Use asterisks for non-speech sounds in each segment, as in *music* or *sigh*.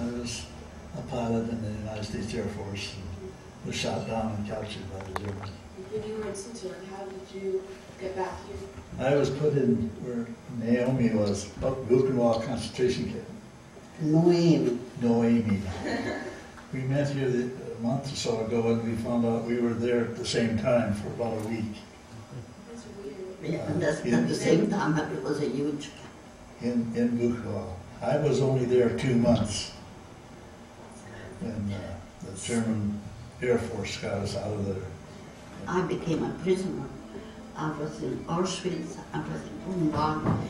I was a pilot in the United States Air Force and was shot down and captured by the Germans. a, when you were in Switzerland, how did you get back here? I was put in where Naomi was, Buchenwald concentration camp. Noemi. Noemi. We met here the- a month or so ago and we found out we were there at the same time for about a week That's weird. Yeah, and that's uh, at the same time that it was a huge in, in Buchenwald. I was only there two months And uh, the German Air Force got us out of there. I became a prisoner. I was in Auschwitz, I was in Buchenwald.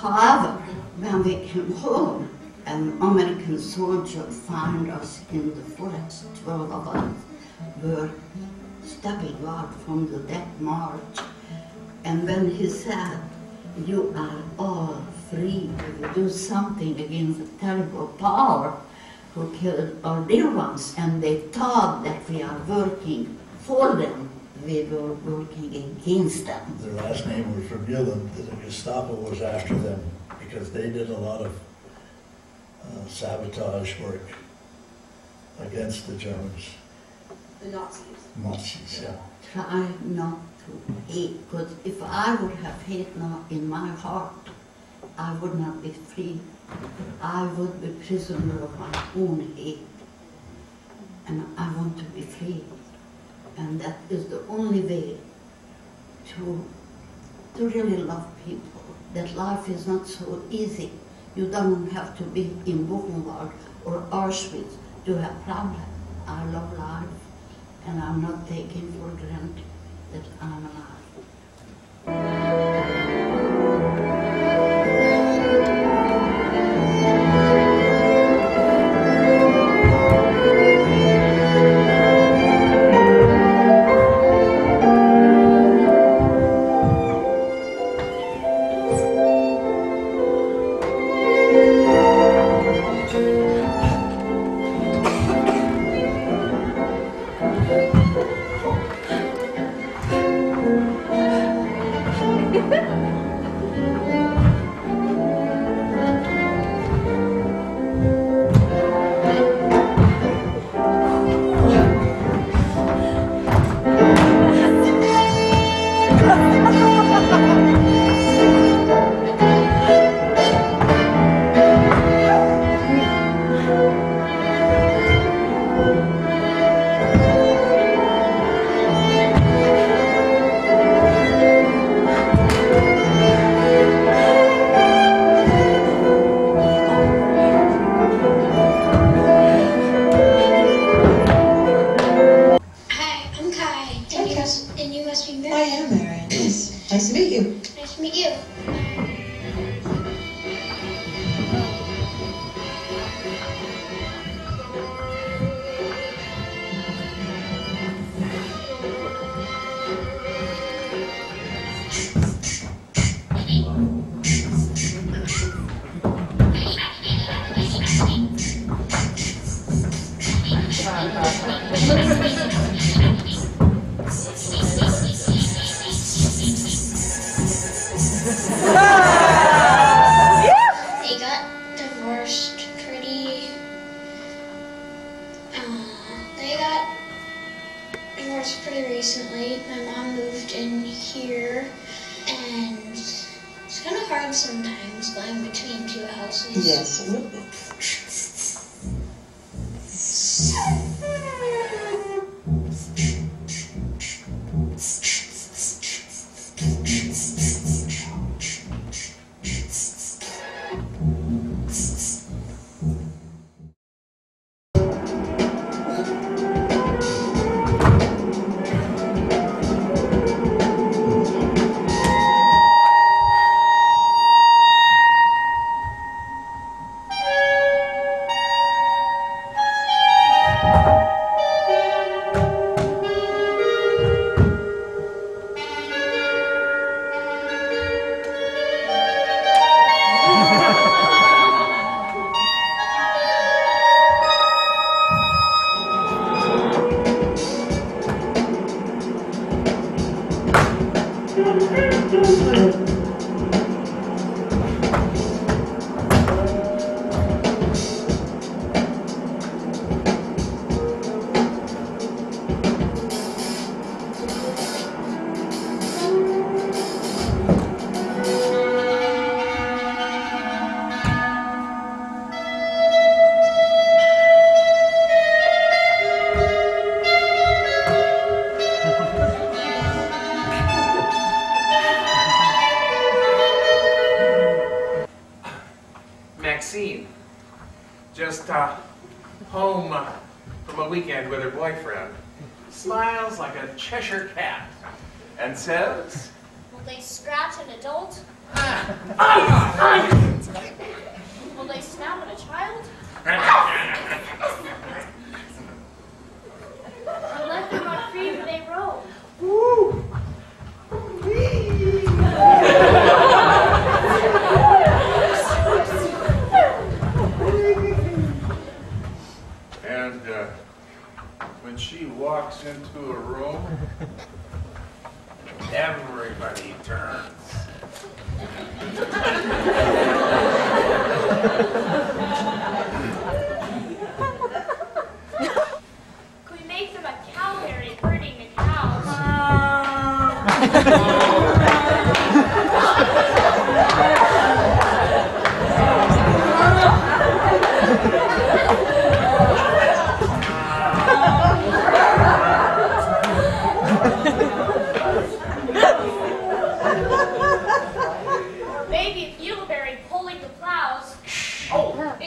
However, when we came home, an American soldier found us in the forest. Twelve of us were stepping out from the death march. And when he said, you are all free to do something against the terrible power who killed our dear ones, and they thought that we are working for them, we were working against them. Their last name was Vermeulen, the Gestapo was after them because they did a lot of uh, sabotage work against the Germans, The Nazis. Nazis, yeah. Try not to hate, because if I would have hate now in my heart, I would not be free. I would be prisoner of my own hate. And I want to be free. And that is the only way to, to really love people. That life is not so easy. You don't have to be in Buchenwald or Auschwitz to have problems. I love life and I'm not taking for granted that I'm alive. They got divorced pretty. Uh, they got divorced pretty recently. My mom moved in here, and it's kind of hard sometimes going between two houses. Yes, Maxine, just uh, home uh, from a weekend with her boyfriend, smiles like a Cheshire cat, and says, Will they scratch an adult? *laughs* Will they snap at a child? *laughs* everybody turns. Could we make them a cowberry herding the cows? Or